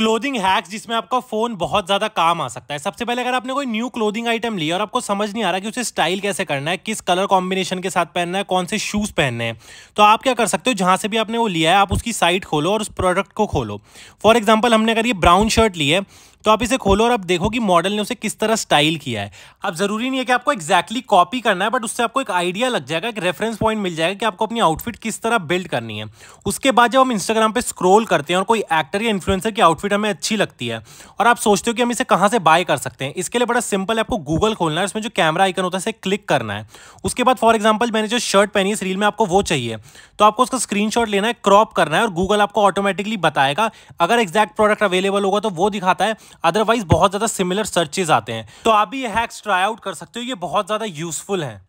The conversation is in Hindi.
क्लोथिंग हैक्स जिसमें आपका फ़ोन बहुत ज़्यादा काम आ सकता है। सबसे पहले अगर आपने कोई न्यू क्लोदिंग आइटम लिया और आपको समझ नहीं आ रहा कि उसे स्टाइल कैसे करना है, किस कलर कॉम्बिनेशन के साथ पहनना है, कौन से शूज़ पहनने हैं तो आप क्या कर सकते हो, जहाँ से भी आपने वो लिया है, आप उसकी साइट खोलो और उस प्रोडक्ट को खोलो। फॉर एग्ज़ाम्पल हमने अगर ये ब्राउन शर्ट ली है तो आप इसे खोलो और आप देखो कि मॉडल ने उसे किस तरह स्टाइल किया है। अब ज़रूरी नहीं है कि आपको एक्जैक्टली कॉपी करना है बट उससे आपको एक आइडिया लग जाएगा, एक रेफरेंस पॉइंट मिल जाएगा कि आपको अपनी आउटफिट किस तरह बिल्ड करनी है। उसके बाद जब हम इंस्टाग्राम पर स्क्रोल करते हैं और कोई एक्टर या इन्फ्लुएंसर की आउटफिट हमें अच्छी लगती है, और आप सोचते हो कि हम इसे कहाँ से बाय कर सकते हैं, इसके लिए बड़ा सिंपल है, आपको गूगल खोलना है, उसमें जो कैमरा आइकन होता है इसे क्लिक करना है। उसके बाद फॉर एग्ज़ाम्पल मैंने जो शर्ट पहनी है, इस रील में आपको वो चाहिए। तो आपको उसका स्क्रीन लेना है क्रॉप करना है, और गूगल आपको ऑटोमेटिकली बताएगा, अगर एक्जैक्ट प्रोडक्ट अवेलेबल होगा तो वो दिखाता है अदरवाइज़ बहुत ज़्यादा सिमिलर सर्चेज आते हैं। तो आप भी ये हैक्स ट्राई आउट कर सकते हो, ये बहुत ज़्यादा यूजफुल है।